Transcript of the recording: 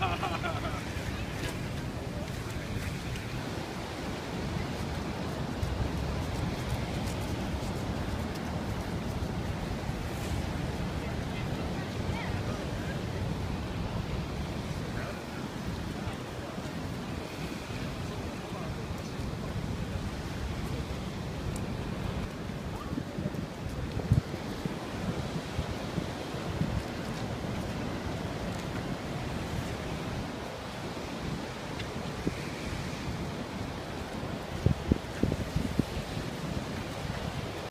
Ha ha ha ha!